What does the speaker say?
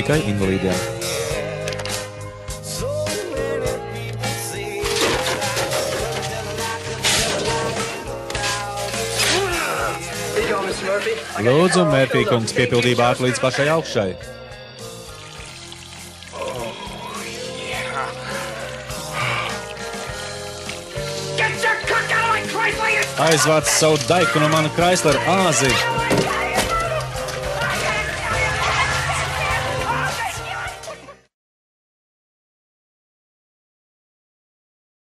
tikai invalīdiem. Lūdzu, Mērfī kungs, piepildīja vārtu līdz pašai augšai. Aizvāc savu daiku no mana Chrysler āzi!